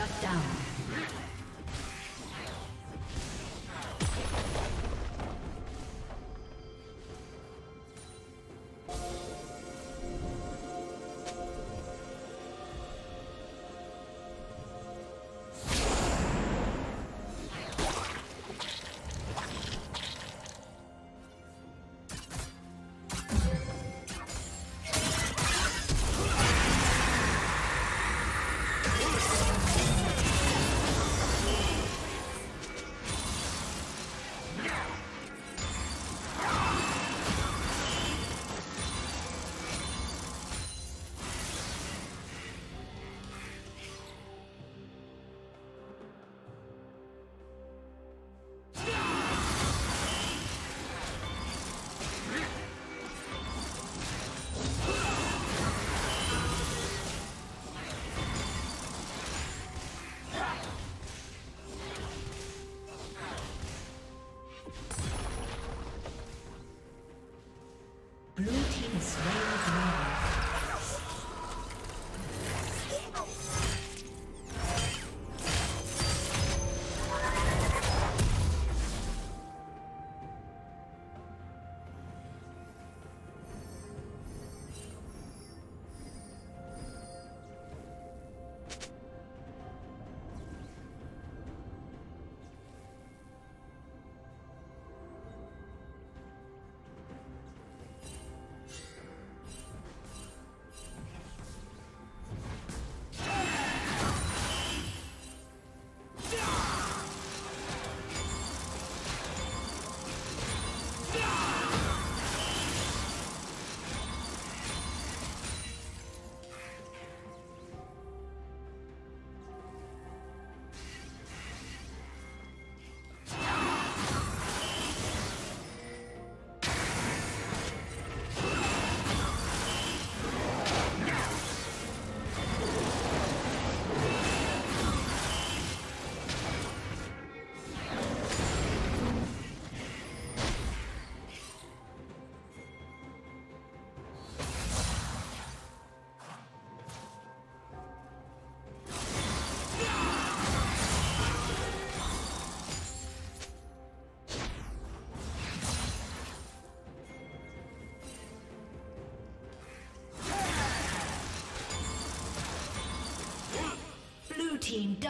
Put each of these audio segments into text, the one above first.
Shut down.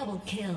Double kill.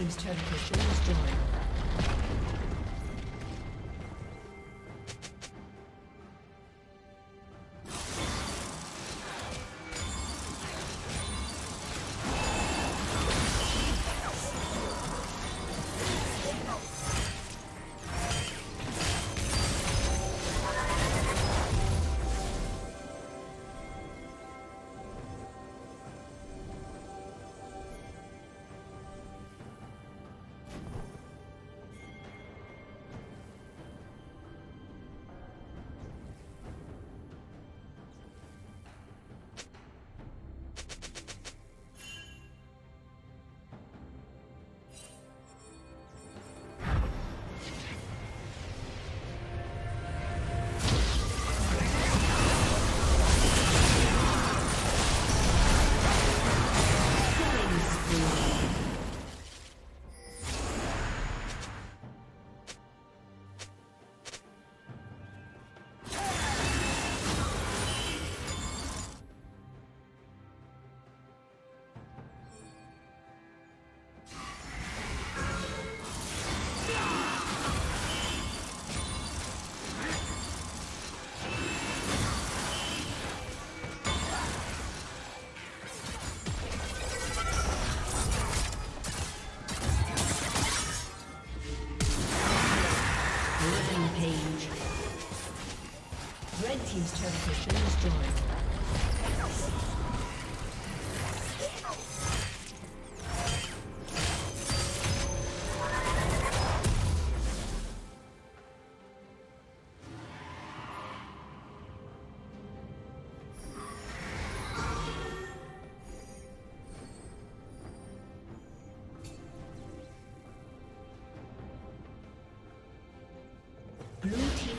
team's turn has been.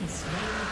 It's has slain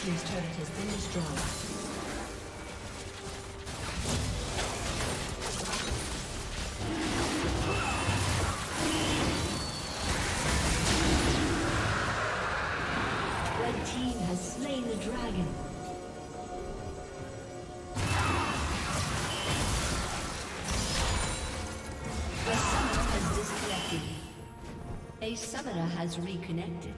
Team's turret has been destroyed. Red team has slain the dragon. A summoner has disconnected. A summoner has reconnected.